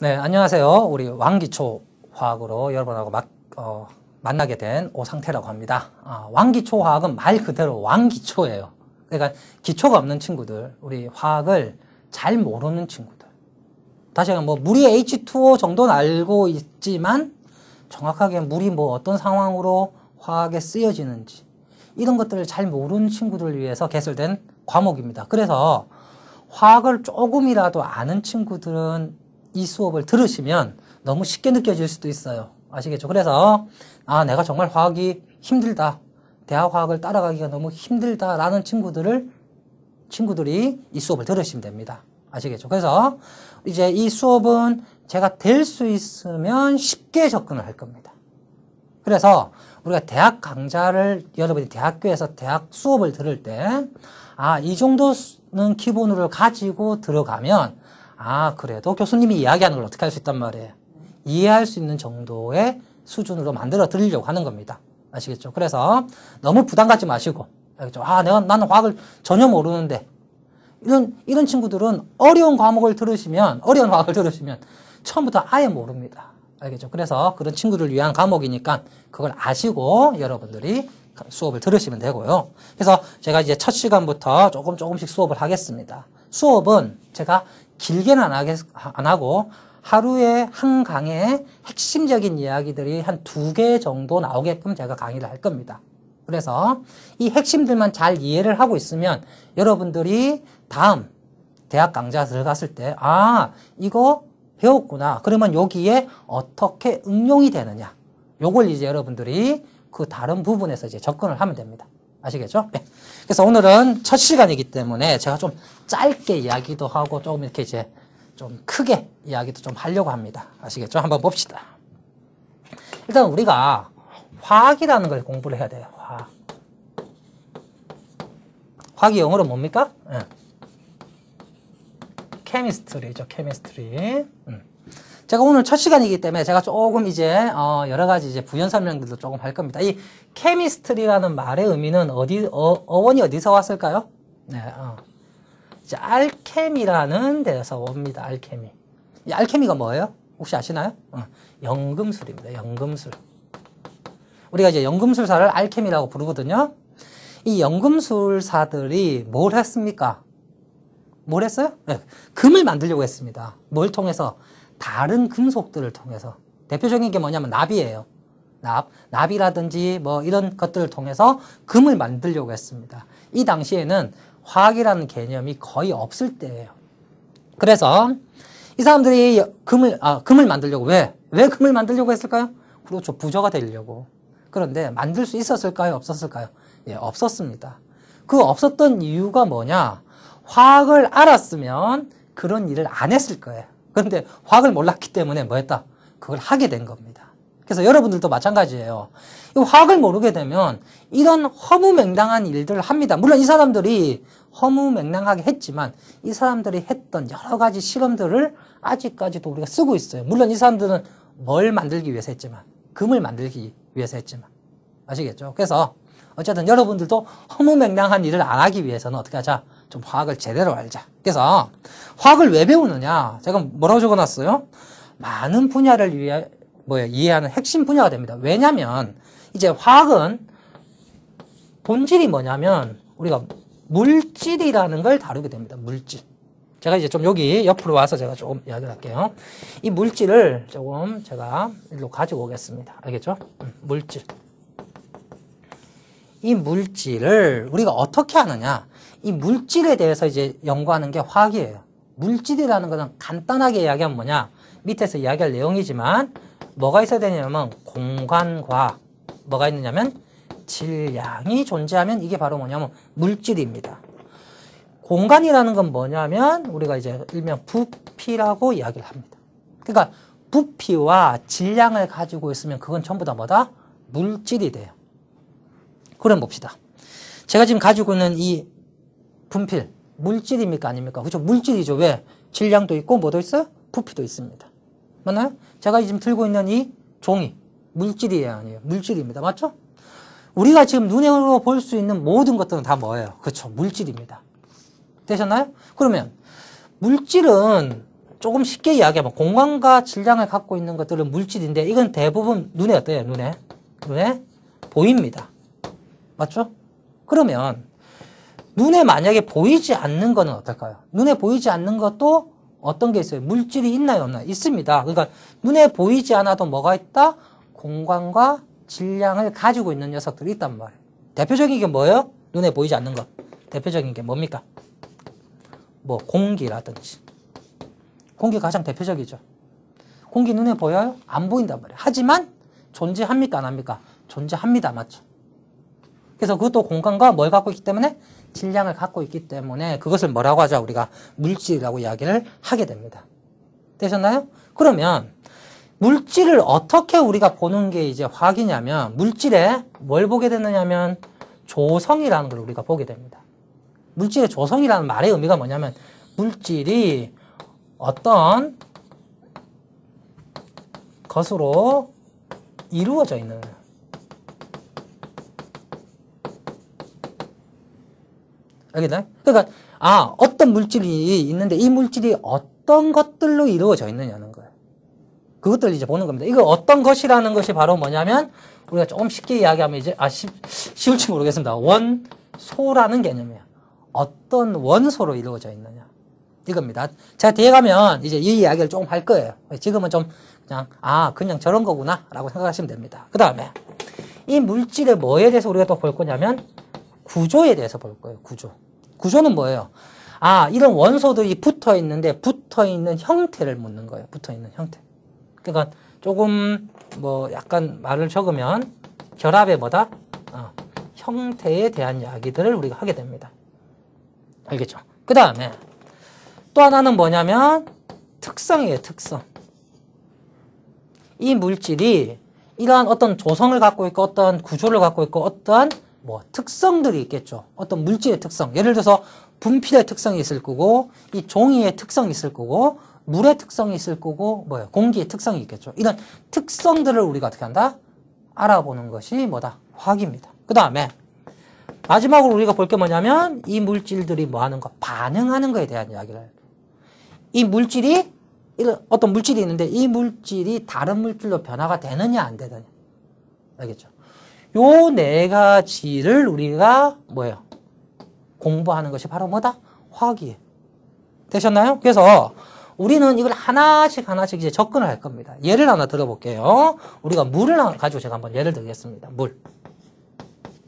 네, 안녕하세요. 우리 왕기초 화학으로 여러분하고 막, 어, 만나게 된 오상태라고 합니다. 아, 왕기초 화학은 말 그대로 왕기초예요. 그러니까 기초가 없는 친구들, 우리 화학을 잘 모르는 친구들. 다시 한번 뭐 물이 H2O 정도는 알고 있지만 정확하게 물이 뭐 어떤 상황으로 화학에 쓰여지는지 이런 것들을 잘 모르는 친구들을 위해서 개설된 과목입니다. 그래서 화학을 조금이라도 아는 친구들은 이 수업을 들으시면 너무 쉽게 느껴질 수도 있어요. 아시겠죠? 그래서 아 내가 정말 화학이 힘들다. 대학 화학을 따라가기가 너무 힘들다라는 친구들을 친구들이 이 수업을 들으시면 됩니다. 아시겠죠? 그래서 이제 이 수업은 제가 될 수 있으면 쉽게 접근을 할 겁니다. 그래서 우리가 대학 강좌를 여러분이 대학교에서 대학 수업을 들을 때 아, 이 정도는 기본으로 가지고 들어가면 아, 그래도 교수님이 이야기하는 걸 어떻게 할 수 있단 말이에요. 이해할 수 있는 정도의 수준으로 만들어 드리려고 하는 겁니다. 아시겠죠? 그래서 너무 부담 갖지 마시고, 알겠죠? 아, 내가, 나는 화학을 전혀 모르는데, 이런, 이런 친구들은 어려운 과목을 들으시면, 어려운 과목을 들으시면, 처음부터 아예 모릅니다. 알겠죠? 그래서 그런 친구들을 위한 과목이니까 그걸 아시고 여러분들이 수업을 들으시면 되고요. 그래서 제가 이제 첫 시간부터 조금 조금씩 수업을 하겠습니다. 수업은 제가 길게는 안, 하겠, 안 하고 하루에 한 강의 핵심적인 이야기들이 한 두 개 정도 나오게끔 제가 강의를 할 겁니다. 그래서 이 핵심들만 잘 이해를 하고 있으면 여러분들이 다음 대학 강좌 들어갔을 때, 아, 이거 배웠구나. 그러면 여기에 어떻게 응용이 되느냐. 요걸 이제 여러분들이 그 다른 부분에서 이제 접근을 하면 됩니다. 아시겠죠? 네. 그래서 오늘은 첫 시간이기 때문에 제가 좀 짧게 이야기도 하고 조금 이렇게 이제 좀 크게 이야기도 좀 하려고 합니다. 아시겠죠? 한번 봅시다. 일단 우리가 화학이라는 걸 공부를 해야 돼요. 화학. 화학이 영어로 뭡니까? 네. 케미스트리죠. 케미스트리. 음. 제가 오늘 첫 시간이기 때문에 제가 조금 이제 어 여러 가지 이제 부연 설명들도 조금 할 겁니다. 이 케미스트리라는 말의 의미는 어디 어, 원이 어디서 왔을까요? 네, 어. 이제 알케미라는 데서 옵니다. 알케미. 이 알케미가 뭐예요? 혹시 아시나요? 어. 연금술입니다. 연금술. 우리가 이제 연금술사를 알케미라고 부르거든요. 이 연금술사들이 뭘 했습니까? 뭘 했어요? 네, 금을 만들려고 했습니다. 뭘 통해서? 다른 금속들을 통해서. 대표적인 게 뭐냐면 납이에요. 납. 납이라든지 뭐 이런 것들을 통해서 금을 만들려고 했습니다. 이 당시에는 화학이라는 개념이 거의 없을 때예요. 그래서 이 사람들이 금을, 아, 금을 만들려고 왜? 왜 금을 만들려고 했을까요? 그렇죠. 부저가 되려고. 그런데 만들 수 있었을까요? 없었을까요? 예, 없었습니다. 그 없었던 이유가 뭐냐? 화학을 알았으면 그런 일을 안 했을 거예요. 그런데 화학을 몰랐기 때문에 뭐 했다? 그걸 하게 된 겁니다. 그래서 여러분들도 마찬가지예요. 화학을 모르게 되면 이런 허무맹랑한 일들을 합니다. 물론 이 사람들이 허무맹랑하게 했지만 이 사람들이 했던 여러 가지 실험들을 아직까지도 우리가 쓰고 있어요. 물론 이 사람들은 뭘 만들기 위해서 했지만 금을 만들기 위해서 했지만 아시겠죠? 그래서 어쨌든 여러분들도 허무맹랑한 일을 안 하기 위해서는 어떻게 하자? 좀 화학을 제대로 알자. 그래서 화학을 왜 배우느냐? 제가 뭐라고 적어놨어요? 많은 분야를 위해 뭐야 이해하는 핵심 분야가 됩니다. 왜냐하면 이제 화학은 본질이 뭐냐면 우리가 물질이라는 걸 다루게 됩니다. 물질. 제가 이제 좀 여기 옆으로 와서 제가 좀 이야기를 할게요. 이 물질을 조금 제가 일로 가지고 오겠습니다. 알겠죠? 음, 물질. 이 물질을 우리가 어떻게 하느냐? 이 물질에 대해서 이제 연구하는 게 화학이에요. 물질이라는 것은 간단하게 이야기하면 뭐냐? 밑에서 이야기할 내용이지만 뭐가 있어야 되냐면 공간과 뭐가 있느냐면 질량이 존재하면 이게 바로 뭐냐면 물질입니다. 공간이라는 건 뭐냐면 우리가 이제 일명 부피라고 이야기를 합니다. 그러니까 부피와 질량을 가지고 있으면 그건 전부 다 뭐다? 물질이 돼요. 그럼 봅시다. 제가 지금 가지고 있는 이 분필, 물질입니까? 아닙니까? 그죠? 물질이죠. 왜? 질량도 있고, 뭐도 있어요? 부피도 있습니다. 맞나요? 제가 지금 들고 있는 이 종이, 물질이에요? 아니에요? 물질입니다. 맞죠? 우리가 지금 눈으로 볼 수 있는 모든 것들은 다 뭐예요? 그렇죠. 물질입니다. 되셨나요? 그러면, 물질은 조금 쉽게 이야기하면 공간과 질량을 갖고 있는 것들은 물질인데 이건 대부분 눈에 어때요? 눈에? 눈에 보입니다. 맞죠? 그러면 눈에 만약에 보이지 않는 거는 어떨까요? 눈에 보이지 않는 것도 어떤 게 있어요? 물질이 있나요? 없나요? 있습니다. 그러니까 눈에 보이지 않아도 뭐가 있다? 공간과 질량을 가지고 있는 녀석들이 있단 말이에요. 대표적인 게 뭐예요? 눈에 보이지 않는 것. 대표적인 게 뭡니까? 뭐 공기라든지. 공기 가장 대표적이죠. 공기 눈에 보여요? 안 보인단 말이에요. 하지만 존재합니까? 안 합니까? 존재합니다. 맞죠? 그래서 그것도 공간과 뭘 갖고 있기 때문에 질량을 갖고 있기 때문에 그것을 뭐라고 하죠? 우리가 물질이라고 이야기를 하게 됩니다. 되셨나요? 그러면 물질을 어떻게 우리가 보는 게 이제 화학이냐면 물질에 뭘 보게 되느냐면 조성이라는 걸 우리가 보게 됩니다. 물질의 조성이라는 말의 의미가 뭐냐면 물질이 어떤 것으로 이루어져 있는 알겠나요? 그러니까 아 어떤 물질이 있는데 이 물질이 어떤 것들로 이루어져 있느냐는 거예요. 그것들 이제 보는 겁니다. 이거 어떤 것이라는 것이 바로 뭐냐면 우리가 조금 쉽게 이야기하면 이제 아 쉬, 쉬울지 모르겠습니다. 원소라는 개념이에요. 어떤 원소로 이루어져 있느냐 이겁니다. 제가 뒤에 가면 이제 이 이야기를 조금 할 거예요. 지금은 좀 그냥 아 그냥 저런 거구나 라고 생각하시면 됩니다. 그 다음에 이 물질의 뭐에 대해서 우리가 또 볼 거냐면 구조에 대해서 볼 거예요. 구조. 구조는 뭐예요? 아, 이런 원소들이 붙어 있는데 붙어 있는 형태를 묻는 거예요. 붙어 있는 형태. 그러니까 조금 뭐 약간 말을 적으면 결합의 뭐다? 어, 형태에 대한 이야기들을 우리가 하게 됩니다. 알겠죠? 그 다음에 또 하나는 뭐냐면 특성이에요. 특성. 이 물질이 이러한 어떤 조성을 갖고 있고 어떤 구조를 갖고 있고 어떠한 뭐 특성들이 있겠죠. 어떤 물질의 특성. 예를 들어서 분필의 특성이 있을 거고 이 종이의 특성이 있을 거고 물의 특성이 있을 거고 뭐예요? 공기의 특성이 있겠죠. 이런 특성들을 우리가 어떻게 한다? 알아보는 것이 뭐다? 화학입니다. 그 다음에 마지막으로 우리가 볼 게 뭐냐면 이 물질들이 뭐 하는 거? 반응하는 거에 대한 이야기를. 이 물질이 어떤 물질이 있는데 이 물질이 다른 물질로 변화가 되느냐 안 되느냐. 알겠죠? 요 네 가지를 우리가 뭐예요? 공부하는 것이 바로 뭐다? 화학이에요. 되셨나요? 그래서 우리는 이걸 하나씩 하나씩 이제 접근을 할 겁니다. 예를 하나 들어볼게요. 우리가 물을 가지고 제가 한번 예를 들겠습니다. 물.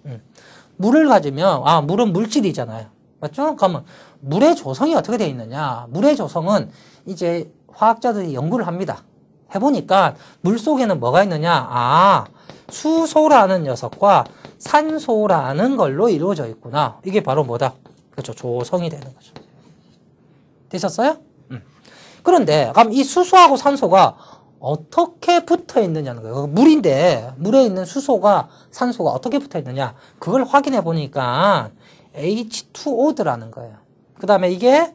음. 물을 가지면, 아, 물은 물질이잖아요. 맞죠? 그러면 물의 조성이 어떻게 되어 있느냐? 물의 조성은 이제 화학자들이 연구를 합니다. 해보니까 물 속에는 뭐가 있느냐? 아, 수소라는 녀석과 산소라는 걸로 이루어져 있구나. 이게 바로 뭐다? 그렇죠. 조성이 되는 거죠. 되셨어요? 음. 그런데 그럼 이 수소하고 산소가 어떻게 붙어 있느냐는 거예요. 물인데 물에 있는 수소가 산소가 어떻게 붙어 있느냐 그걸 확인해 보니까 H2O더라는 거예요. 그 다음에 이게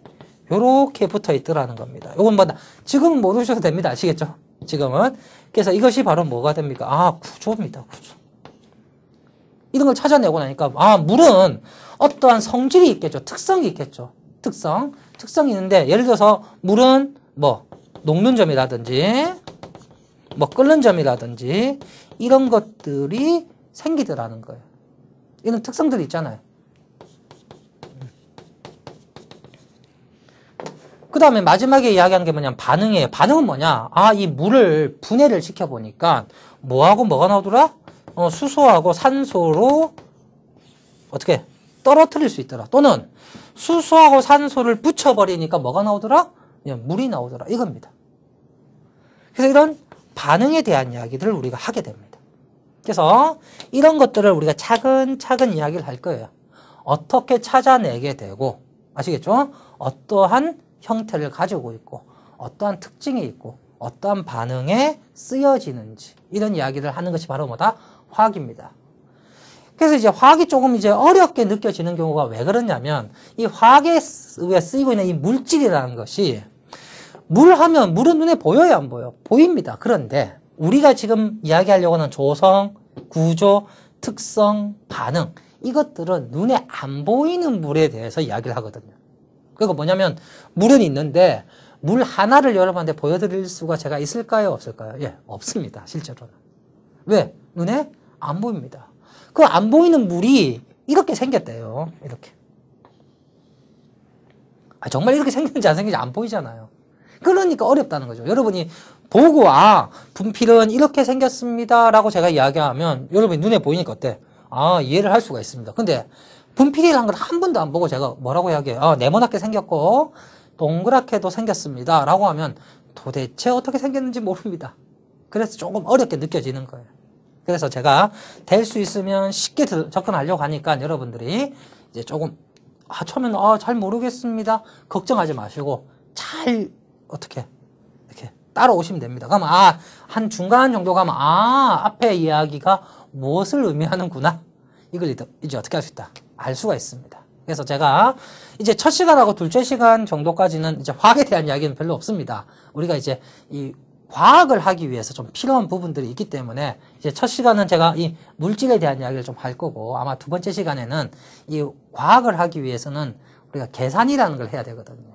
이렇게 붙어 있더라는 겁니다. 이건 뭐 지금은 모르셔도 됩니다. 아시겠죠? 지금은 그래서 이것이 바로 뭐가 됩니까? 아 구조입니다. 구조. 이런 걸 찾아내고 나니까 아 물은 어떠한 성질이 있겠죠. 특성이 있겠죠. 특성. 특성이 있는데 예를 들어서 물은 뭐 녹는 점이라든지 뭐 끓는 점이라든지 이런 것들이 생기더라는 거예요. 이런 특성들이 있잖아요. 그 다음에 마지막에 이야기하는 게 뭐냐면 반응이에요. 반응은 뭐냐? 아, 이 물을 분해를 시켜보니까 뭐하고 뭐가 나오더라? 어, 수소하고 산소로 어떻게 떨어뜨릴 수 있더라. 또는 수소하고 산소를 붙여버리니까 뭐가 나오더라? 그냥 물이 나오더라. 이겁니다. 그래서 이런 반응에 대한 이야기들을 우리가 하게 됩니다. 그래서 이런 것들을 우리가 차근차근 이야기를 할 거예요. 어떻게 찾아내게 되고 아시겠죠? 어떠한 형태를 가지고 있고 어떠한 특징이 있고 어떠한 반응에 쓰여지는지 이런 이야기를 하는 것이 바로 뭐다? 화학입니다. 그래서 이제 화학이 조금 이제 어렵게 느껴지는 경우가 왜 그러냐면 이 화학에 쓰이고 있는 이 물질이라는 것이 물 하면 물은 눈에 보여요 안 보여? 보입니다. 그런데 우리가 지금 이야기하려고 하는 조성, 구조, 특성, 반응 이것들은 눈에 안 보이는 물에 대해서 이야기를 하거든요. 그러니까 뭐냐면 물은 있는데 물 하나를 여러분한테 보여드릴 수가 제가 있을까요? 없을까요? 예, 없습니다. 실제로는. 왜? 눈에 안 보입니다. 그 안 보이는 물이 이렇게 생겼대요. 이렇게. 아, 정말 이렇게 생겼는지 안 생겼는지 안 보이잖아요. 그러니까 어렵다는 거죠. 여러분이 보고 아 분필은 이렇게 생겼습니다 라고 제가 이야기하면 여러분이 눈에 보이니까 어때? 아 이해를 할 수가 있습니다. 근데 분필이라는 걸한 번도 안 보고 제가 뭐라고 이야기해요? 아, 네모나게 생겼고 동그랗게도 생겼습니다 라고 하면 도대체 어떻게 생겼는지 모릅니다. 그래서 조금 어렵게 느껴지는 거예요. 그래서 제가 될 수 있으면 쉽게 접근하려고 하니까 여러분들이 이제 조금 아 처음에는 아, 잘 모르겠습니다. 걱정하지 마시고 잘 어떻게 이렇게 따라오시면 됩니다. 그러면 아, 한 중간 정도 가면 아, 앞에 이야기가 무엇을 의미하는구나. 이걸 이제 어떻게 할 수 있다. 알 수가 있습니다. 그래서 제가 이제 첫 시간하고 둘째 시간 정도까지는 이제 화학에 대한 이야기는 별로 없습니다. 우리가 이제 이 과학을 하기 위해서 좀 필요한 부분들이 있기 때문에 이제 첫 시간은 제가 이 물질에 대한 이야기를 좀 할 거고 아마 두 번째 시간에는 이 과학을 하기 위해서는 우리가 계산이라는 걸 해야 되거든요.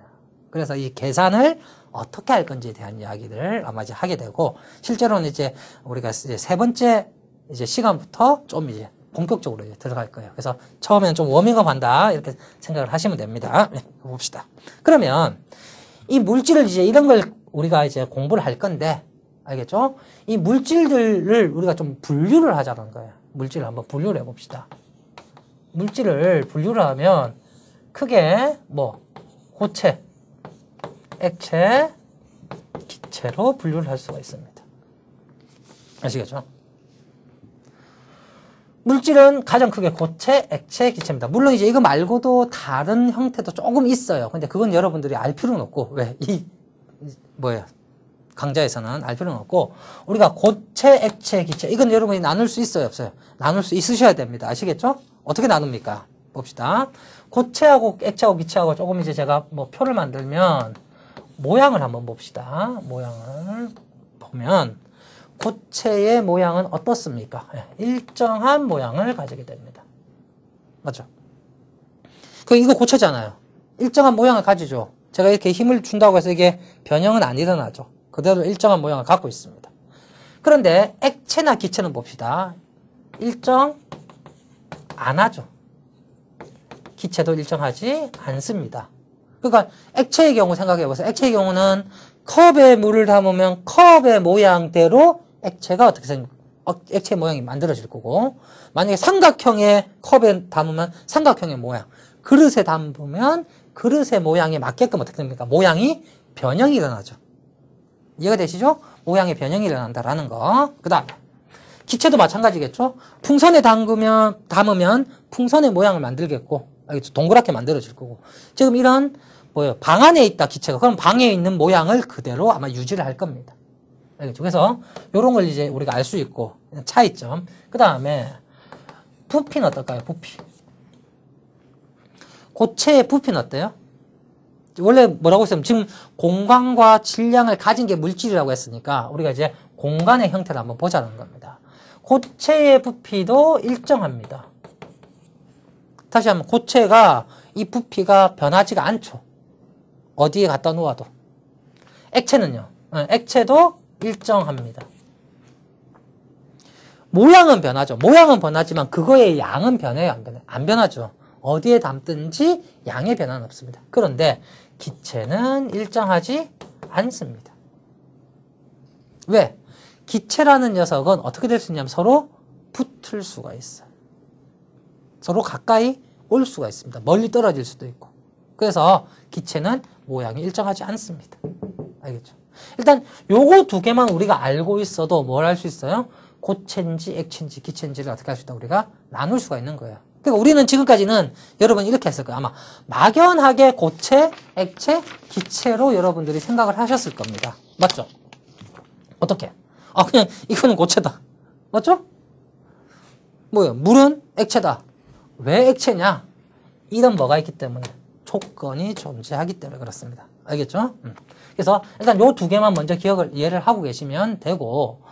그래서 이 계산을 어떻게 할 건지에 대한 이야기를 아마 이제 하게 되고 실제로는 이제 우리가 이제 세 번째 이제 시간부터 좀 이제 본격적으로 들어갈 거예요. 그래서 처음에는 좀 워밍업 한다 이렇게 생각을 하시면 됩니다. 네, 봅시다. 그러면 이 물질을 이제 이런 걸 우리가 이제 공부를 할 건데 알겠죠? 이 물질들을 우리가 좀 분류를 하자는 거예요. 물질을 한번 분류를 해봅시다. 물질을 분류를 하면 크게 뭐 고체, 액체, 기체로 분류를 할 수가 있습니다. 아시겠죠? 물질은 가장 크게 고체, 액체, 기체입니다. 물론 이제 이거 말고도 다른 형태도 조금 있어요. 근데 그건 여러분들이 알 필요는 없고, 왜? 이, 뭐예요? 강좌에서는 알 필요는 없고, 우리가 고체, 액체, 기체, 이건 여러분이 나눌 수 있어요? 없어요? 나눌 수 있으셔야 됩니다. 아시겠죠? 어떻게 나눕니까? 봅시다. 고체하고 액체하고 기체하고 조금 이제 제가 뭐 표를 만들면, 모양을 한번 봅시다. 모양을 보면 고체의 모양은 어떻습니까? 예, 일정한 모양을 가지게 됩니다. 맞죠? 그 이거 고체잖아요. 일정한 모양을 가지죠. 제가 이렇게 힘을 준다고 해서 이게 변형은 안 일어나죠. 그대로 일정한 모양을 갖고 있습니다. 그런데 액체나 기체는 봅시다. 일정 안 하죠. 기체도 일정하지 않습니다. 그러니까 액체의 경우 생각해 보세요. 액체의 경우는 컵에 물을 담으면 컵의 모양대로 액체가 어떻게 생 어, 액체 모양이 만들어질 거고 만약에 삼각형의 컵에 담으면 삼각형의 모양 그릇에 담으면 그릇의 모양에 맞게끔 어떻게 됩니까? 모양이 변형이 일어나죠. 이해가 되시죠? 모양의 변형이 일어난다라는 거. 그 다음에 기체도 마찬가지겠죠? 풍선에 담그면, 담으면 풍선의 모양을 만들겠고 알겠죠? 동그랗게 만들어질 거고 지금 이런 뭐예요? 방 안에 있다 기체가 그럼 방에 있는 모양을 그대로 아마 유지를 할 겁니다. 알겠죠? 그래서 이런 걸 이제 우리가 알 수 있고 차이점. 그 다음에 부피는 어떨까요? 부피. 고체의 부피는 어때요? 원래 뭐라고 했으면 지금 공간과 질량을 가진 게 물질이라고 했으니까 우리가 이제 공간의 형태를 한번 보자는 겁니다. 고체의 부피도 일정합니다. 다시 한번 고체가 이 부피가 변하지가 않죠. 어디에 갖다 놓아도. 액체는요. 어, 액체도 일정합니다. 모양은 변하죠. 모양은 변하지만 그거의 양은 변해요? 안 변해요? 안 변하죠. 어디에 담든지 양의 변화는 없습니다. 그런데 기체는 일정하지 않습니다. 왜? 기체라는 녀석은 어떻게 될 수 있냐면 서로 붙을 수가 있어요. 서로 가까이 올 수가 있습니다. 멀리 떨어질 수도 있고. 그래서 기체는 모양이 일정하지 않습니다. 알겠죠? 일단 요거 두 개만 우리가 알고 있어도 뭘 할 수 있어요? 고체인지 액체인지 기체인지를 어떻게 할 수 있다 우리가 나눌 수가 있는 거예요. 그러니까 우리는 지금까지는 여러분 이렇게 했을 거예요. 아마 막연하게 고체, 액체, 기체로 여러분들이 생각을 하셨을 겁니다. 맞죠? 어떻게? 아 그냥 이거는 고체다. 맞죠? 뭐예요? 물은 액체다. 왜 액체냐? 이런 뭐가 있기 때문에 조건이 존재하기 때문에 그렇습니다. 알겠죠? 음. 그래서 일단 요 두 개만 먼저 기억을 이해를 하고 계시면 되고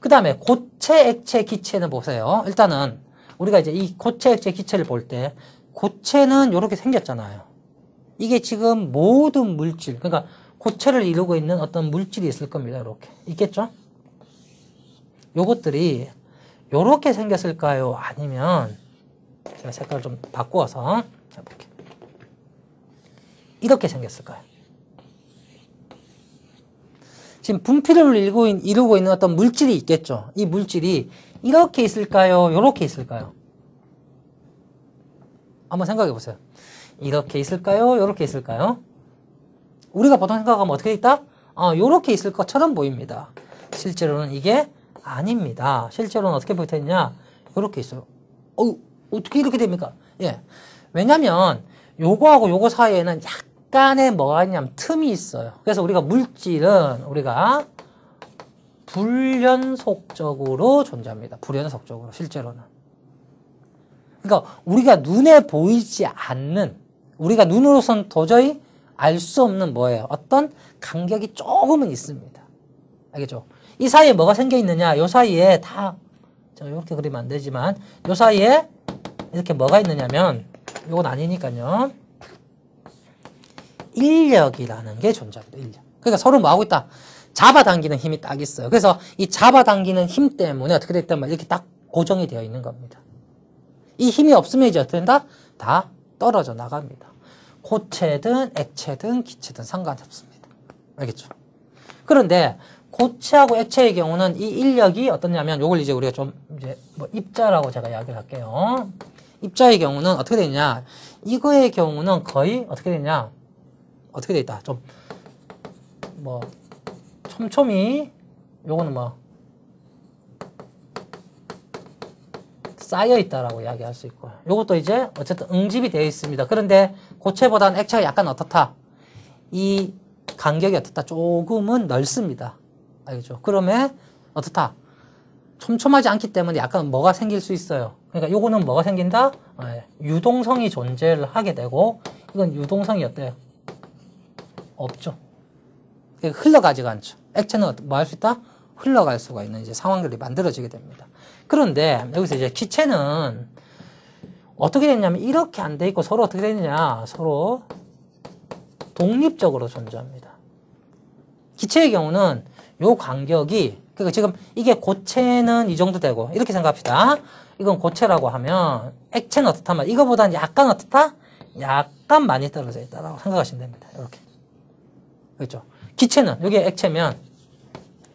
그 다음에 고체, 액체, 기체는 보세요. 일단은 우리가 이제 이 고체, 액체, 기체를 볼 때 고체는 이렇게 생겼잖아요. 이게 지금 모든 물질, 그러니까 고체를 이루고 있는 어떤 물질이 있을 겁니다. 이렇게 있겠죠? 요것들이 요렇게 생겼을까요? 아니면 제가 색깔을 좀 바꾸어서 해볼게요. 이렇게 생겼을까요? 지금 분필을 이루고, 있는 어떤 물질이 있겠죠. 이 물질이 이렇게 있을까요? 이렇게 있을까요? 한번 생각해 보세요. 이렇게 있을까요? 이렇게 있을까요? 우리가 보통 생각하면 어떻게 있다? 아, 이렇게 있을 것처럼 보입니다. 실제로는 이게 아닙니다. 실제로는 어떻게 있냐? 이렇게 있어요. 어, 어떻게 이렇게 됩니까? 예. 왜냐면 요거하고 요거 사이에는 약 간의 뭐가 있냐면 틈이 있어요. 그래서 우리가 물질은 우리가 불연속적으로 존재합니다. 불연속적으로 실제로는. 그러니까 우리가 눈에 보이지 않는 우리가 눈으로선 도저히 알 수 없는 뭐예요? 어떤 간격이 조금은 있습니다. 알겠죠? 이 사이에 뭐가 생겨 있느냐? 요 사이에 다 제가 이렇게 그리면 안 되지만 요 사이에 이렇게 뭐가 있느냐면 요건 아니니까요. 인력이라는 게 존재합니다. 인력. 그러니까 서로 뭐 하고 있다? 잡아당기는 힘이 딱 있어요. 그래서 이 잡아당기는 힘 때문에 어떻게 말이에요? 이렇게 딱 고정이 되어 있는 겁니다. 이 힘이 없으면 이제 어떻게 된다? 다 떨어져 나갑니다. 고체든 액체든 기체든 상관이 없습니다. 알겠죠? 그런데 고체하고 액체의 경우는 이 인력이 어떻냐면 요걸 이제 우리가 좀 이제 뭐 입자라고 제가 이야기를 할게요. 입자의 경우는 어떻게 되냐? 이거의 경우는 거의 어떻게 되냐? 어떻게 돼 있다? 좀 뭐 촘촘히 요거는 뭐 쌓여 있다라고 이야기할 수 있고요. 요것도 이제 어쨌든 응집이 되어 있습니다. 그런데 고체보다는 액체가 약간 어떻다? 이 간격이 어떻다? 조금은 넓습니다. 알겠죠? 그러면 어떻다? 촘촘하지 않기 때문에 약간 뭐가 생길 수 있어요. 그러니까 요거는 뭐가 생긴다? 예, 유동성이 존재를 하게 되고 이건 유동성이 어때요? 없죠. 흘러가지가 않죠. 액체는 뭐 할 수 있다? 흘러갈 수가 있는 이제 상황들이 만들어지게 됩니다. 그런데 여기서 이제 기체는 어떻게 됐냐면 이렇게 안 돼 있고 서로 어떻게 되느냐 서로 독립적으로 존재합니다. 기체의 경우는 요 간격이 그러니까 지금 이게 고체는 이 정도 되고 이렇게 생각합시다. 이건 고체라고 하면 액체는 어떻다면 이거보다는 약간 어떻다? 약간 많이 떨어져 있다라고 생각하시면 됩니다. 이렇게 그렇죠? 기체는 여기 액체면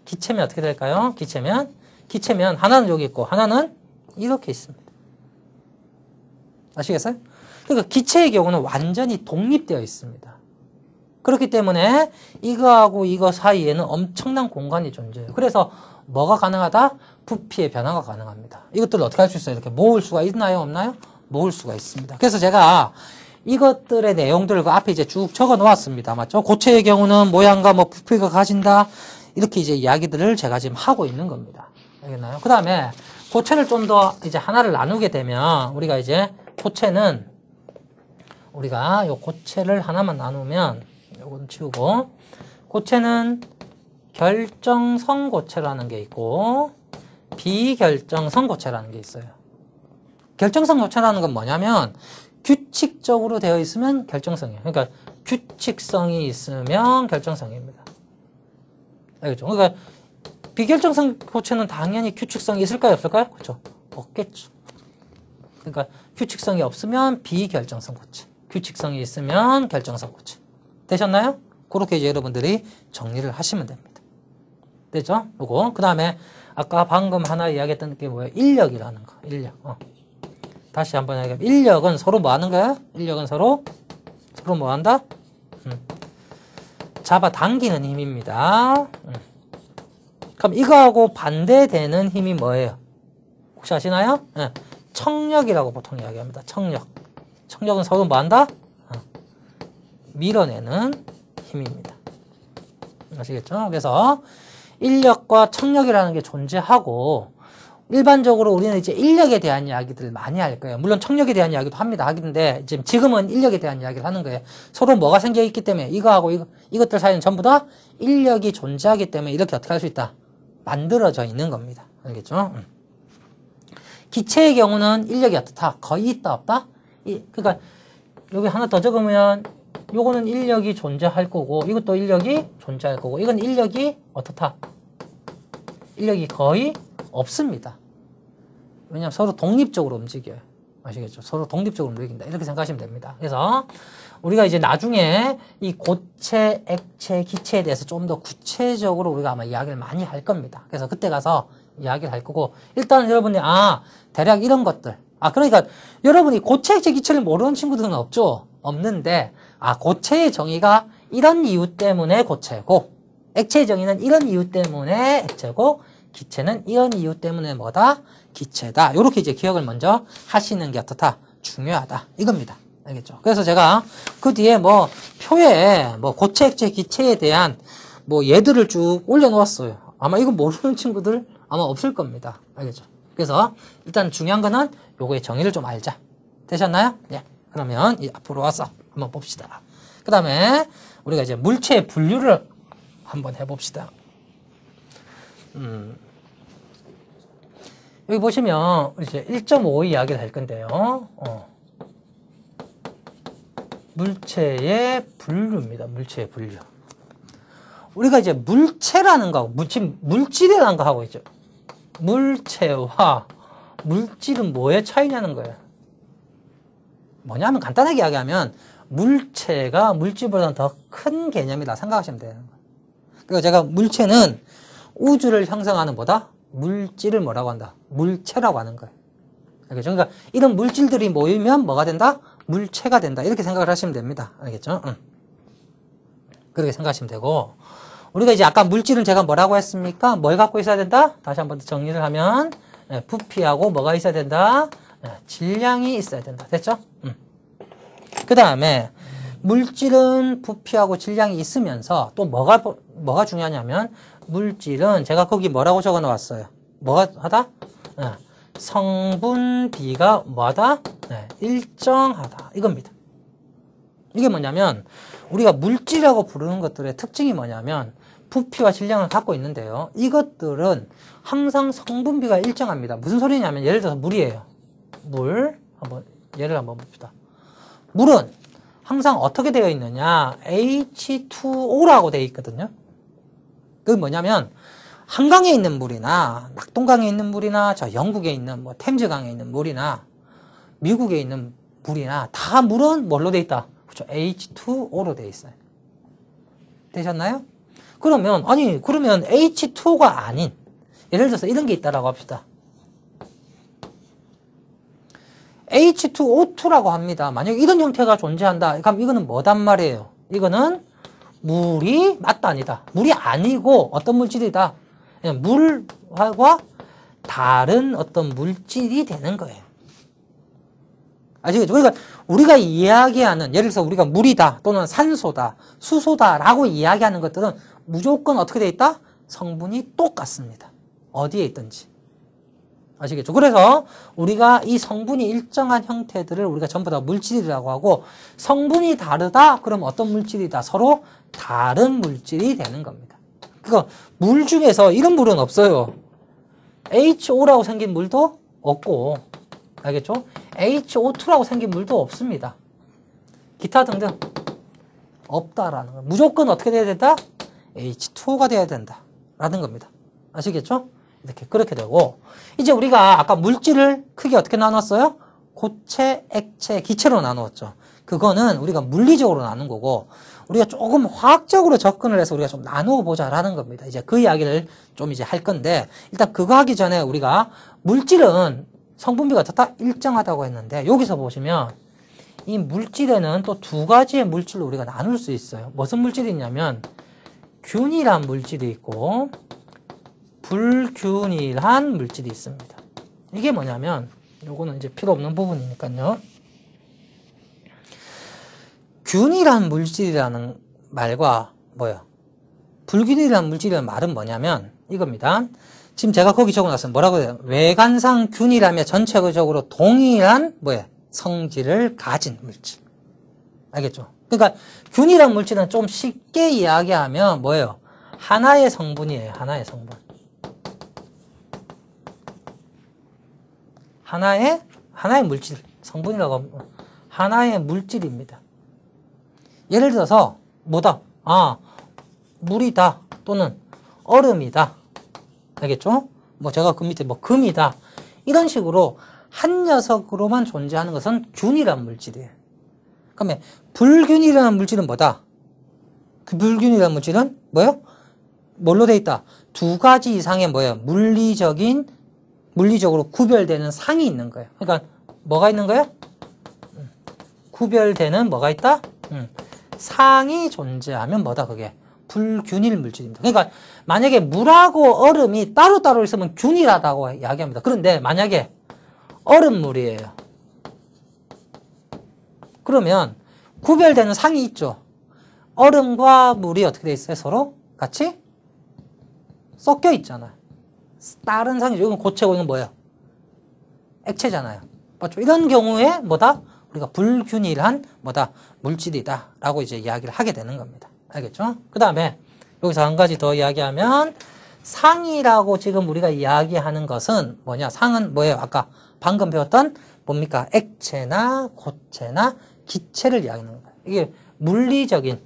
기체면 어떻게 될까요? 기체면 기체면 하나는 여기 있고 하나는 이렇게 있습니다. 아시겠어요? 그러니까 기체의 경우는 완전히 독립되어 있습니다. 그렇기 때문에 이거하고 이거 사이에는 엄청난 공간이 존재해요. 그래서 뭐가 가능하다? 부피의 변화가 가능합니다. 이것들을 어떻게 할 수 있어요? 이렇게 모을 수가 있나요? 없나요? 모을 수가 있습니다. 그래서 제가 이것들의 내용들을 그 앞에 이제 쭉 적어 놓았습니다. 맞죠? 고체의 경우는 모양과 뭐 부피가 가진다. 이렇게 이제 이야기들을 제가 지금 하고 있는 겁니다. 알겠나요? 그 다음에 고체를 좀 더 이제 하나를 나누게 되면 우리가 이제 고체는 우리가 요 고체를 하나만 나누면 요건 치우고 고체는 결정성 고체라는 게 있고 비결정성 고체라는 게 있어요. 결정성 고체라는 건 뭐냐면 규칙적으로 되어 있으면 결정성이에요. 그러니까 규칙성이 있으면 결정성입니다. 알겠죠? 그러니까 비결정성 고체는 당연히 규칙성이 있을까요? 없을까요? 그렇죠. 없겠죠. 그러니까 규칙성이 없으면 비결정성 고체. 규칙성이 있으면 결정성 고체. 되셨나요? 그렇게 이제 여러분들이 정리를 하시면 됩니다. 되죠? 요거. 그 다음에 아까 방금 하나 이야기했던 게 뭐예요? 인력이라는 거. 인력. 어. 다시 한번 이야기하면 인력은 서로 뭐 하는 거야? 인력은 서로 서로 뭐 한다? 음. 잡아당기는 힘입니다. 음. 그럼 이거하고 반대되는 힘이 뭐예요? 혹시 아시나요? 예. 청력이라고 보통 이야기합니다. 청력. 청력은 서로 뭐 한다? 어. 밀어내는 힘입니다. 아시겠죠? 그래서 인력과 청력이라는 게 존재하고 일반적으로 우리는 이제 인력에 대한 이야기들을 많이 할 거예요. 물론 청력에 대한 이야기도 합니다. 지금 지금은 인력에 대한 이야기를 하는 거예요. 서로 뭐가 생겨 있기 때문에 이거하고 이거, 이것들 사이는 전부 다 인력이 존재하기 때문에 이렇게 어떻게 할 수 있다? 만들어져 있는 겁니다. 알겠죠? 음. 기체의 경우는 인력이 어떻다? 거의 있다 없다? 이, 그러니까 여기 하나 더 적으면 요거는 인력이 존재할 거고 이것도 인력이 존재할 거고 이건 인력이 어떻다? 인력이 거의 없습니다. 왜냐하면 서로 독립적으로 움직여요. 아시겠죠? 서로 독립적으로 움직인다. 이렇게 생각하시면 됩니다. 그래서 우리가 이제 나중에 이 고체, 액체, 기체에 대해서 좀 더 구체적으로 우리가 아마 이야기를 많이 할 겁니다. 그래서 그때 가서 이야기를 할 거고 일단 여러분이 아 대략 이런 것들 아 그러니까 여러분이 고체, 액체, 기체를 모르는 친구들은 없죠. 없는데 아 고체의 정의가 이런 이유 때문에 고체고 액체의 정의는 이런 이유 때문에 액체고 기체는 이런 이유 때문에 뭐다? 기체다. 이렇게 이제 기억을 먼저 하시는 게 어떻다? 중요하다. 이겁니다. 알겠죠? 그래서 제가 그 뒤에 뭐 표에 뭐 고체, 액체, 기체에 대한 뭐 예들을 쭉 올려놓았어요. 아마 이거 모르는 친구들 아마 없을 겁니다. 알겠죠? 그래서 일단 중요한 거는 요거의 정의를 좀 알자. 되셨나요? 네. 그러면 이 앞으로 와서 한번 봅시다. 그 다음에 우리가 이제 물체의 분류를 한번 해봅시다. 음. 여기 보시면 이제 1.5 이야기를 할 건데요. 어. 물체의 분류입니다. 물체의 분류. 우리가 이제 물체라는 거, 물질, 물질이라는 거 하고 있죠. 물체와 물질은 뭐의 차이냐는 거예요. 뭐냐면 간단하게 이야기하면 물체가 물질보다는 더 큰 개념이다 생각하시면 돼요. 그리고 제가 물체는 우주를 형성하는 보다 물질을 뭐라고 한다? 물체라고 하는 거예요. 알겠죠? 그러니까 이런 물질들이 모이면 뭐가 된다? 물체가 된다. 이렇게 생각을 하시면 됩니다. 알겠죠? 응. 그렇게 생각하시면 되고 우리가 이제 아까 물질은 제가 뭐라고 했습니까? 뭘 갖고 있어야 된다? 다시 한 번 더 정리를 하면 네, 부피하고 뭐가 있어야 된다? 네, 질량이 있어야 된다. 됐죠? 음. 그 다음에 물질은 부피하고 질량이 있으면서 또 뭐가 뭐가 중요하냐면 물질은 제가 거기 뭐라고 적어 놓았어요. 뭐가 하다? 네, 성분비가 뭐하다? 네, 일정하다. 이겁니다. 이게 뭐냐면 우리가 물질이라고 부르는 것들의 특징이 뭐냐면 부피와 질량을 갖고 있는데요. 이것들은 항상 성분비가 일정합니다. 무슨 소리냐면 예를 들어서 물이에요. 물 한번 예를 한번 봅시다. 물은 항상 어떻게 되어 있느냐? H2O라고 되어 있거든요. 그게 뭐냐면 한강에 있는 물이나 낙동강에 있는 물이나 저 영국에 있는 뭐 템즈강에 있는 물이나 미국에 있는 물이나 다 물은 뭘로 되어 있다? 그렇죠. H2O로 되어 있어요. 되셨나요? 그러면 아니 그러면 H2O가 아닌 예를 들어서 이런 게 있다라고 합시다. H2O2라고 합니다. 만약 이런 형태가 존재한다. 그럼 이거는 뭐단 말이에요? 이거는 물이 맞다 아니다. 물이 아니고 어떤 물질이다. 물과 다른 어떤 물질이 되는 거예요. 아시겠죠? 그러니까 우리가 이야기하는 예를 들어서 우리가 물이다 또는 산소다 수소다라고 이야기하는 것들은 무조건 어떻게 돼 있다? 성분이 똑같습니다. 어디에 있든지. 아시겠죠? 그래서 우리가 이 성분이 일정한 형태들을 우리가 전부 다 물질이라고 하고 성분이 다르다? 그럼 어떤 물질이다? 서로 다른 물질이 되는 겁니다. 그거 물 중에서 이런 물은 없어요. HO라고 생긴 물도 없고 알겠죠? HO2라고 생긴 물도 없습니다. 기타 등등 없다라는 거. 무조건 어떻게 돼야 된다? H2O가 돼야 된다. 라는 겁니다. 아시겠죠? 이렇게 그렇게 되고 이제 우리가 아까 물질을 크게 어떻게 나눴어요? 고체, 액체, 기체로 나누었죠. 그거는 우리가 물리적으로 나눈 거고 우리가 조금 화학적으로 접근을 해서 우리가 좀 나누어 보자라는 겁니다. 이제 그 이야기를 좀 이제 할 건데 일단 그거 하기 전에 우리가 물질은 성분비가 다 일정하다고 했는데 여기서 보시면 이 물질에는 또 두 가지의 물질로 우리가 나눌 수 있어요. 무슨 물질이 있냐면 균이란 물질이 있고 불균일한 물질이 있습니다. 이게 뭐냐면 요거는 이제 필요 없는 부분이니까요. 균이란 물질이라는 말과 뭐요? 불균이란 물질이라는 말은 뭐냐면 이겁니다. 지금 제가 거기 적어놨어요. 뭐라고 해요? 외관상 균이라며 전체적으로 동일한 뭐야 성질을 가진 물질. 알겠죠? 그러니까 균이란 물질은 좀 쉽게 이야기하면 뭐예요? 하나의 성분이에요. 하나의 성분. 하나의 하나의 물질 성분이라고 하나의 물질입니다. 예를 들어서 뭐다? 아, 물이다 또는 얼음이다. 알겠죠? 뭐 제가 그 밑에 뭐 금이다. 이런 식으로 한 녀석으로만 존재하는 것은 균이란 물질이에요. 그러면 불균이라는 물질은 뭐다? 그 불균이라는 물질은 뭐예요? 뭘로 돼 있다? 두 가지 이상의 뭐예요? 물리적인 물리적으로 구별되는 상이 있는 거예요. 그러니까 뭐가 있는 거예요? 음, 구별되는 뭐가 있다? 음, 상이 존재하면 뭐다 그게? 불균일 물질입니다. 그러니까 만약에 물하고 얼음이 따로따로 있으면 균일하다고 이야기합니다. 그런데 만약에 얼음물이에요. 그러면 구별되는 상이 있죠. 얼음과 물이 어떻게 돼 있어요? 서로 같이 섞여 있잖아요. 다른 상이죠. 이건 고체고 이건 뭐예요? 액체잖아요. 맞죠? 이런 경우에 뭐다? 우리가 불균일한 뭐다? 물질이다. 라고 이제 이야기를 하게 되는 겁니다. 알겠죠? 그 다음에 여기서 한 가지 더 이야기하면 상이라고 지금 우리가 이야기하는 것은 뭐냐? 상은 뭐예요? 아까 방금 배웠던 뭡니까? 액체나 고체나 기체를 이야기하는 거예요. 이게 물리적인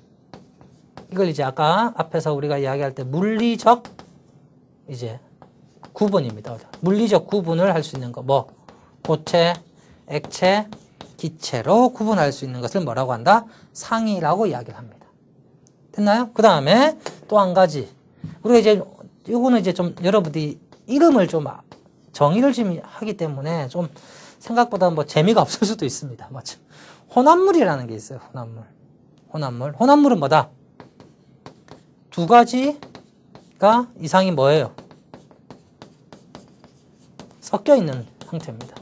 이걸 이제 아까 앞에서 우리가 이야기할 때 물리적 이제 구분입니다. 물리적 구분을 할 수 있는 거 뭐 고체, 액체, 기체로 구분할 수 있는 것을 뭐라고 한다? 상이라고 이야기를 합니다. 됐나요? 그 다음에 또 한 가지 우리가 이제 이거는 이제 좀 여러분들이 이름을 좀 정의를 지금 하기 때문에 좀 생각보다 뭐 재미가 없을 수도 있습니다. 맞죠? 혼합물이라는 게 있어요. 혼합물. 혼합물. 혼합물은 뭐다? 두 가지가 이상이 뭐예요? 섞여 있는 형태입니다.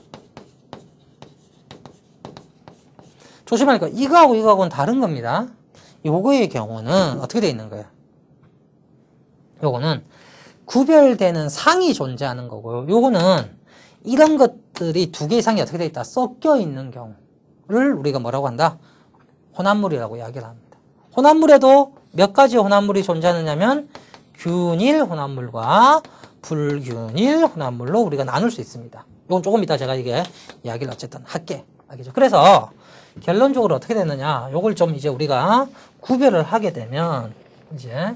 조심하니까 이거하고 이거하고는 다른 겁니다. 요거의 경우는 어떻게 되어 있는 거예요? 요거는 구별되는 상이 존재하는 거고요. 요거는 이런 것들이 두 개 이상이 어떻게 되어 있다? 섞여 있는 경우를 우리가 뭐라고 한다? 혼합물이라고 이야기를 합니다. 혼합물에도 몇 가지 혼합물이 존재하느냐면 균일 혼합물과 불균일 혼합물로 우리가 나눌 수 있습니다. 이건 조금 이따 제가 이게 이야기를 어쨌든 할게. 알겠죠? 그래서 결론적으로 어떻게 되느냐? 요걸 좀 이제 우리가 구별을 하게 되면 이제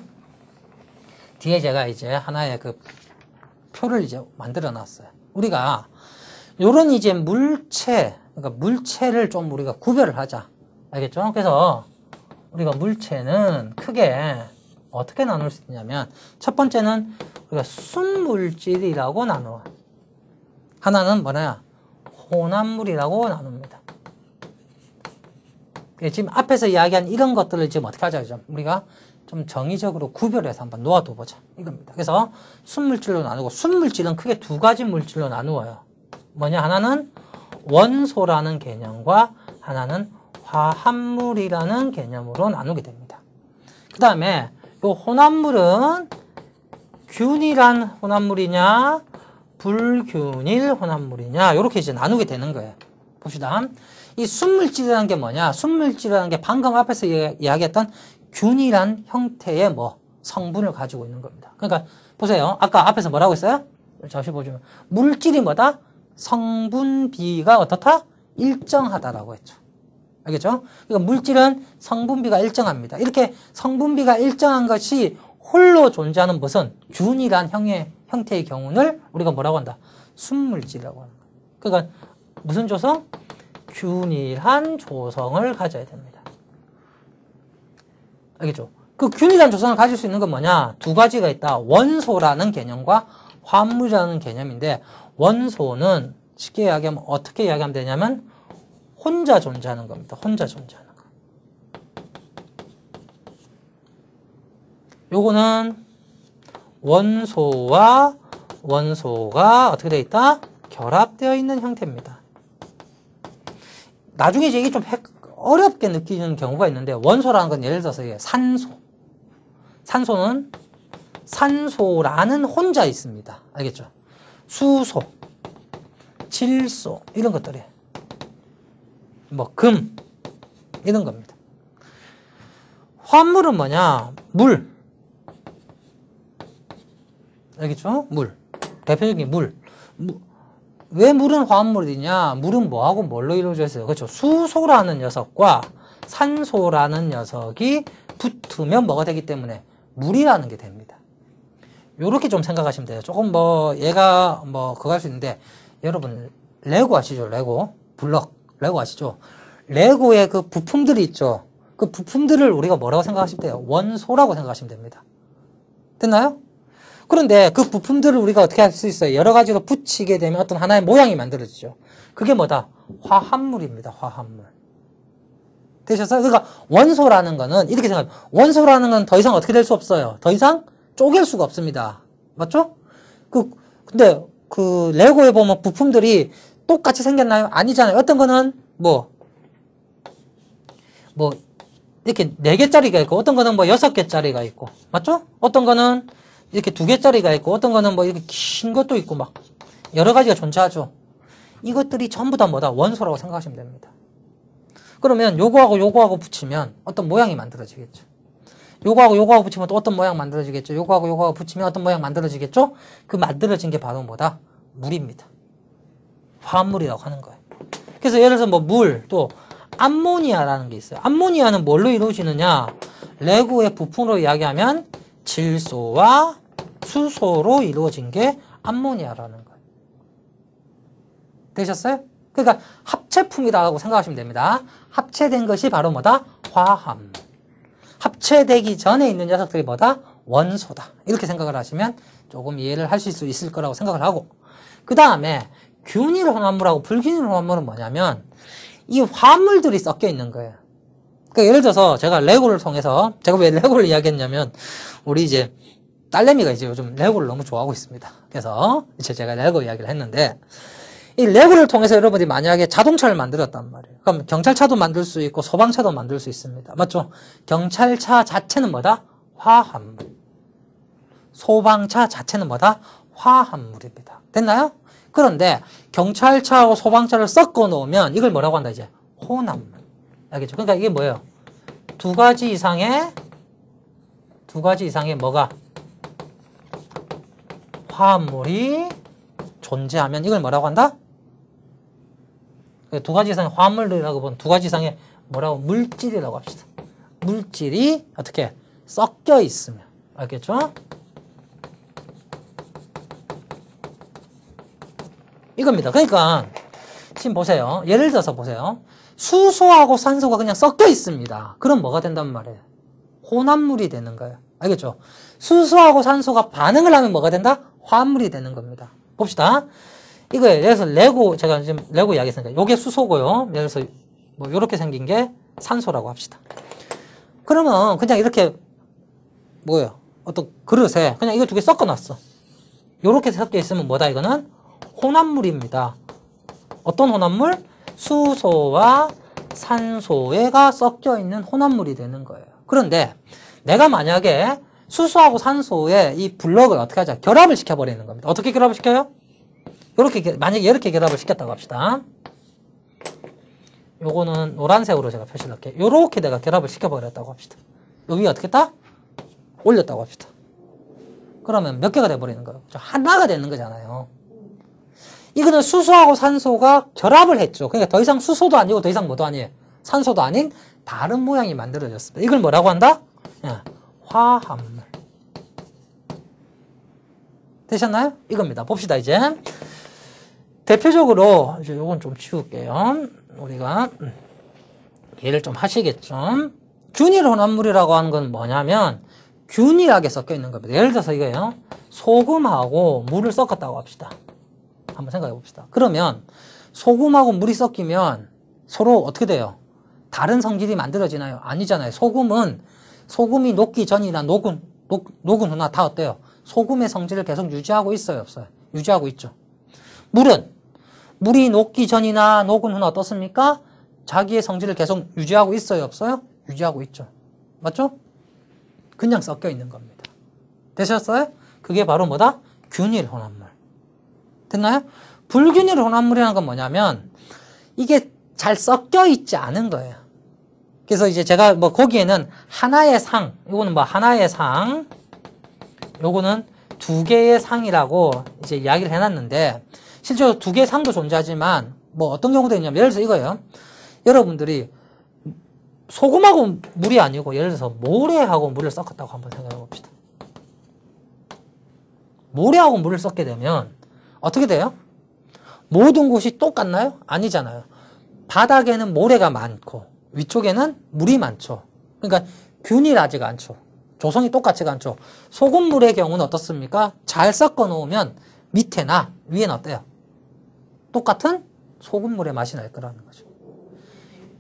뒤에 제가 이제 하나의 그 표를 이제 만들어 놨어요. 우리가 요런 이제 물체, 그러니까 물체를 좀 우리가 구별을 하자. 알겠죠? 그래서 우리가 물체는 크게 어떻게 나눌 수 있냐면 첫 번째는 우리가 순물질이라고 나누어. 하나는 뭐냐? 혼합물이라고 나눕니다. 예, 지금 앞에서 이야기한 이런 것들을 지금 어떻게 하자 죠 우리가 좀 정의적으로 구별해서 한번 놓아둬 보자 이겁니다. 그래서 순물질로 나누고 순물질은 크게 두 가지 물질로 나누어요. 뭐냐 하나는 원소라는 개념과 하나는 화합물이라는 개념으로 나누게 됩니다. 그 다음에 이 혼합물은 균일한 혼합물이냐 불균일 혼합물이냐 이렇게 이제 나누게 되는 거예요. 봅시다. 이 순물질이라는 게 뭐냐? 순물질이라는 게 방금 앞에서 이야기했던 균일한 형태의 뭐 성분을 가지고 있는 겁니다. 그러니까 보세요. 아까 앞에서 뭐라고 했어요? 다시 보시면 물질이 뭐다? 성분 비가 어떻다? 일정하다라고 했죠. 알겠죠? 그러니까 물질은 성분비가 일정합니다. 이렇게 성분비가 일정한 것이 홀로 존재하는 것은 균일한 형의, 형태의 경우를 우리가 뭐라고 한다? 순물질이라고 하는 거예요. 그러니까 무슨 조성? 균일한 조성을 가져야 됩니다. 알겠죠? 그 균일한 조성을 가질 수 있는 건 뭐냐? 두 가지가 있다. 원소라는 개념과 화물이라는 개념인데 원소는 쉽게 이야기하면 어떻게 이야기하면 되냐면 혼자 존재하는 겁니다. 혼자 존재하는 거. 요거는 원소와 원소가 어떻게 되어 있다? 결합되어 있는 형태입니다. 나중에 이제 이게 좀 어렵게 느끼는 경우가 있는데 원소라는 건 예를 들어서 산소. 산소는 산소라는 혼자 있습니다. 알겠죠? 수소, 질소 이런 것들이 뭐 금 이런 겁니다. 화물은 뭐냐? 물. 알겠죠? 물. 대표적인 물. 왜 물은 화합물이냐? 물은 뭐하고 뭘로 이루어져 있어요? 그렇죠? 수소라는 녀석과 산소라는 녀석이 붙으면 뭐가 되기 때문에 물이라는 게 됩니다. 요렇게 좀 생각하시면 돼요. 조금 뭐 얘가 뭐 그거 할 수 있는데 여러분 레고 아시죠? 레고 블럭 레고 아시죠? 레고의 그 부품들이 있죠. 그 부품들을 우리가 뭐라고 생각하시면 돼요? 원소라고 생각하시면 됩니다. 됐나요? 그런데 그 부품들을 우리가 어떻게 할 수 있어요? 여러 가지로 붙이게 되면 어떤 하나의 모양이 만들어지죠. 그게 뭐다? 화합물입니다. 화합물. 되셨어요? 그러니까 원소라는 거는 이렇게 생각해요. 원소라는 건 더 이상 어떻게 될 수 없어요. 더 이상 쪼갤 수가 없습니다. 맞죠? 그 근데 그 레고에 보면 부품들이 똑같이 생겼나요? 아니잖아요. 어떤 거는 뭐 뭐 이렇게 네 개짜리가 있고 어떤 거는 뭐 여섯 개짜리가 있고 맞죠? 어떤 거는 이렇게 두 개짜리가 있고 어떤 거는 뭐 이렇게 긴 것도 있고 막 여러 가지가 존재하죠. 이것들이 전부 다 뭐다 원소라고 생각하시면 됩니다. 그러면 요거하고 요거하고 붙이면 어떤 모양이 만들어지겠죠. 요거하고 요거하고 붙이면 또 어떤 모양 만들어지겠죠. 요거하고 요거하고 붙이면 어떤 모양 만들어지겠죠. 그 만들어진 게 바로 뭐다 물입니다. 화합물이라고 하는 거예요. 그래서 예를 들어서 뭐 물, 또 암모니아라는 게 있어요. 암모니아는 뭘로 이루어지느냐? 레고의 부품으로 이야기하면 질소와 수소로 이루어진 게 암모니아라는 거예요. 되셨어요? 그러니까 합체품이라고 생각하시면 됩니다. 합체된 것이 바로 뭐다? 화합물. 합체되기 전에 있는 녀석들이 뭐다? 원소다. 이렇게 생각을 하시면 조금 이해를 하실 수 있을 거라고 생각을 하고 그 다음에 균일 혼합물하고 불균일 혼합물은 뭐냐면 이 화합물들이 섞여 있는 거예요. 그러니까 예를 들어서 제가 레고를 통해서 제가 왜 레고를 이야기했냐면 우리 이제 딸내미가 이제 요즘 레고를 너무 좋아하고 있습니다. 그래서 이제 제가 레고 이야기를 했는데 이 레고를 통해서 여러분이 만약에 자동차를 만들었단 말이에요. 그럼 경찰차도 만들 수 있고 소방차도 만들 수 있습니다. 맞죠? 경찰차 자체는 뭐다? 화합물. 소방차 자체는 뭐다? 화합물입니다. 됐나요? 그런데 경찰차하고 소방차를 섞어 놓으면 이걸 뭐라고 한다 이제? 혼합물. 알겠죠? 그러니까 이게 뭐예요? 두 가지 이상의 두 가지 이상의 뭐가 화합물이 존재하면 이걸 뭐라고 한다? 두 가지 이상의 화합물이라고 보면 두 가지 이상의 뭐라고 물질이라고 합시다. 물질이 어떻게 섞여 있으면 알겠죠? 이겁니다. 그러니까 지금 보세요. 예를 들어서 보세요. 수소하고 산소가 그냥 섞여 있습니다. 그럼 뭐가 된단 말이에요? 혼합물이 되는 거예요. 알겠죠? 수소하고 산소가 반응을 하면 뭐가 된다? 화합물이 되는 겁니다. 봅시다. 이거예요. 예를 들어서 레고, 제가 지금 레고 이야기 했으니까, 요게 수소고요. 예를 들어서 뭐, 요렇게 생긴 게 산소라고 합시다. 그러면 그냥 이렇게, 뭐예요? 어떤 그릇에 그냥 이거 두 개 섞어 놨어. 요렇게 섞여 있으면 뭐다, 이거는? 혼합물입니다. 어떤 혼합물? 수소와 산소가 섞여 있는 혼합물이 되는 거예요. 그런데 내가 만약에 수소하고 산소의 이 블럭을 어떻게 하자? 결합을 시켜버리는 겁니다. 어떻게 결합을 시켜요? 이렇게 만약에 이렇게 결합을 시켰다고 합시다. 요거는 노란색으로 제가 표시를 할게요. 요렇게 내가 결합을 시켜버렸다고 합시다. 여기 어떻게 했다? 올렸다고 합시다. 그러면 몇 개가 돼버리는 거예요? 하나가 되는 거잖아요. 이거는 수소하고 산소가 결합을 했죠. 그러니까 더 이상 수소도 아니고 더 이상 뭐도 아니에요. 산소도 아닌 다른 모양이 만들어졌습니다. 이걸 뭐라고 한다? 예, 화합물. 되셨나요? 이겁니다. 봅시다, 이제. 대표적으로, 이제 요건 좀 치울게요. 우리가, 이해를 좀 하시겠죠? 균일 혼합물이라고 하는 건 뭐냐면, 균일하게 섞여 있는 겁니다. 예를 들어서 이거예요. 소금하고 물을 섞었다고 합시다. 한번 생각해 봅시다. 그러면 소금하고 물이 섞이면 서로 어떻게 돼요? 다른 성질이 만들어지나요? 아니잖아요. 소금은 소금이 녹기 전이나 녹은 녹, 녹은 후나 다 어때요? 소금의 성질을 계속 유지하고 있어요, 없어요? 유지하고 있죠. 물은 물이 녹기 전이나 녹은 후나 어떻습니까? 자기의 성질을 계속 유지하고 있어요, 없어요? 유지하고 있죠. 맞죠? 그냥 섞여 있는 겁니다. 되셨어요? 그게 바로 뭐다? 균일 혼합물. 됐나요? 불균일 혼합물이라는 건 뭐냐면 이게 잘 섞여 있지 않은 거예요. 그래서 이제 제가 뭐 거기에는 하나의 상, 이거는 뭐 하나의 상, 요거는 두 개의 상이라고 이제 이야기를 해놨는데 실제로 두 개의 상도 존재하지만 뭐 어떤 경우도 있냐면 예를 들어서 이거예요. 여러분들이 소금하고 물이 아니고 예를 들어서 모래하고 물을 섞었다고 한번 생각해 봅시다. 모래하고 물을 섞게 되면 어떻게 돼요? 모든 곳이 똑같나요? 아니잖아요. 바닥에는 모래가 많고 위쪽에는 물이 많죠. 그러니까 균일하지가 않죠. 조성이 똑같지가 않죠. 소금물의 경우는 어떻습니까? 잘 섞어 놓으면 밑에나 위에는 어때요? 똑같은 소금물의 맛이 날 거라는 거죠.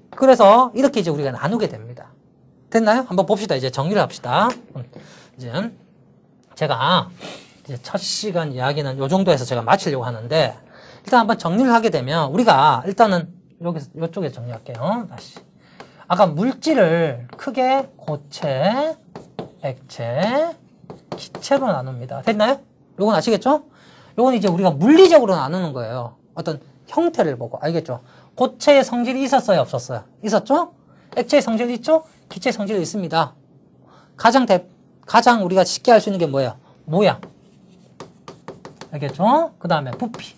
그래서 이렇게 이제 우리가 나누게 됩니다. 됐나요? 한번 봅시다. 이제 정리를 합시다. 음, 이제 제가 첫 시간 이야기는 요 정도에서 제가 마치려고 하는데 일단 한번 정리를 하게 되면 우리가 일단은 여기서 이쪽에 정리할게요. 다시. 아까 물질을 크게 고체, 액체, 기체로 나눕니다. 됐나요? 요건 아시겠죠? 요건 이제 우리가 물리적으로 나누는 거예요. 어떤 형태를 보고 알겠죠? 고체의 성질이 있었어요, 없었어요? 있었죠? 액체의 성질 있죠? 기체의 성질이 있습니다. 가장 대, 가장 우리가 쉽게 할 수 있는 게 뭐예요? 모양. 알겠죠? 그 다음에 부피.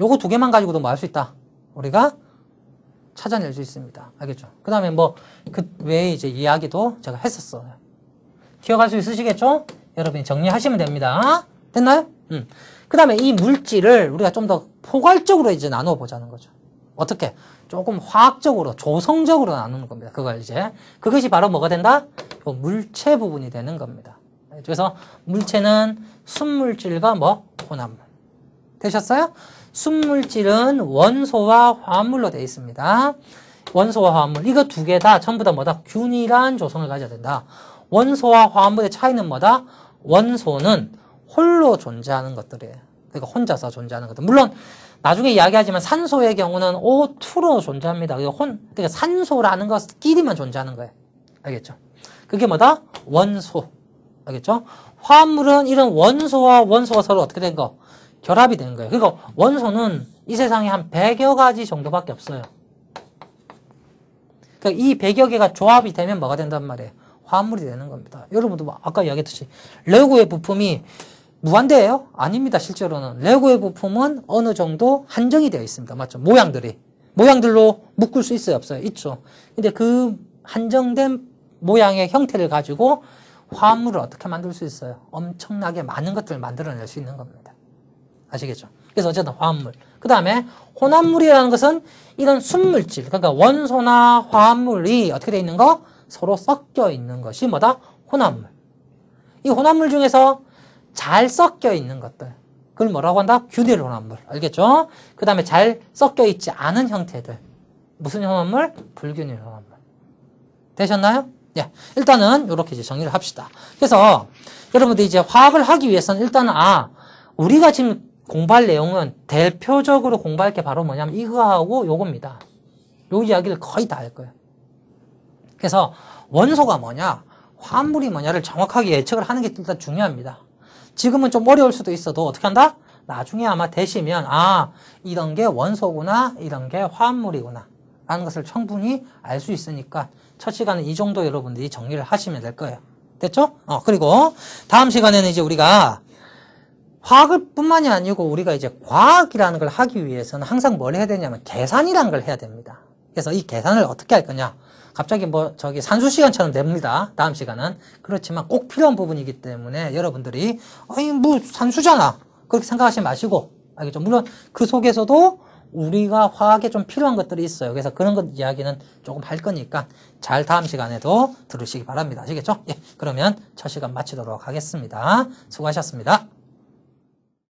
요거 두 개만 가지고도 뭐 할 수 있다? 우리가 찾아낼 수 있습니다. 알겠죠? 그 다음에 뭐, 그 외에 이제 이야기도 제가 했었어요. 기억할 수 있으시겠죠? 여러분이 정리하시면 됩니다. 됐나요? 음. 그 다음에 이 물질을 우리가 좀 더 포괄적으로 이제 나누어 보자는 거죠. 어떻게? 조금 화학적으로, 조성적으로 나누는 겁니다. 그걸 이제. 그것이 바로 뭐가 된다? 요 물체 부분이 되는 겁니다. 그래서 물체는 순물질과 뭐? 혼합물. 되셨어요? 순물질은 원소와 화합물로 되어 있습니다. 원소와 화합물. 이거 두 개 다 전부 다 뭐다? 균일한 조성을 가져야 된다. 원소와 화합물의 차이는 뭐다? 원소는 홀로 존재하는 것들이에요. 그러니까 혼자서 존재하는 것들. 물론 나중에 이야기하지만 산소의 경우는 O2로 존재합니다. 그러니까 혼, 그러니까 산소라는 것끼리만 존재하는 거예요. 알겠죠? 그게 뭐다? 원소. 알겠죠? 화합물은 이런 원소와 원소가 서로 어떻게 된 거? 결합이 된 거예요. 그러니까 원소는 이 세상에 한 100여 가지 정도밖에 없어요. 그러니까 이 100여 개가 조합이 되면 뭐가 된단 말이에요? 화합물이 되는 겁니다. 여러분도 뭐 아까 이야기했듯이 레고의 부품이 무한대예요? 아닙니다. 실제로는 레고의 부품은 어느 정도 한정이 되어 있습니다. 맞죠? 모양들이 모양들로 묶을 수 있어요, 없어요? 있죠. 근데 그 한정된 모양의 형태를 가지고 화합물을 어떻게 만들 수 있어요? 엄청나게 많은 것들을 만들어낼 수 있는 겁니다. 아시겠죠? 그래서 어쨌든 화합물. 그 다음에 혼합물이라는 것은 이런 순물질, 그러니까 원소나 화합물이 어떻게 되어 있는 거? 서로 섞여 있는 것이 뭐다? 혼합물. 이 혼합물 중에서 잘 섞여 있는 것들. 그걸 뭐라고 한다? 균일 혼합물. 알겠죠? 그 다음에 잘 섞여 있지 않은 형태들. 무슨 혼합물? 불균일 혼합물. 되셨나요? 예. 일단은 이렇게 이제 정리를 합시다. 그래서 여러분들 이제 화학을 하기 위해서는 일단은 아, 우리가 지금 공부할 내용은 대표적으로 공부할 게 바로 뭐냐면 이거하고 요겁니다. 요 이야기를 거의 다 할 거예요. 그래서 원소가 뭐냐, 화합물이 뭐냐를 정확하게 예측을 하는 게 일단 중요합니다. 지금은 좀 어려울 수도 있어도 어떻게 한다? 나중에 아마 되시면 아 이런 게 원소구나 이런 게 화합물이구나 라는 것을 충분히 알 수 있으니까 첫 시간은 이 정도 여러분들이 정리를 하시면 될 거예요. 됐죠? 어 그리고 다음 시간에는 이제 우리가 화학을 뿐만이 아니고 우리가 이제 과학이라는 걸 하기 위해서는 항상 뭘 해야 되냐면 계산이라는 걸 해야 됩니다. 그래서 이 계산을 어떻게 할 거냐? 갑자기 뭐 저기 산수 시간처럼 됩니다. 다음 시간은 그렇지만 꼭 필요한 부분이기 때문에 여러분들이 아니 뭐 산수잖아 그렇게 생각하지 마시고 알겠죠? 물론 그 속에서도 우리가 화학에 좀 필요한 것들이 있어요. 그래서 그런 것 이야기는 조금 할 거니까 잘 다음 시간에도 들으시기 바랍니다. 아시겠죠? 예, 그러면 첫 시간 마치도록 하겠습니다. 수고하셨습니다.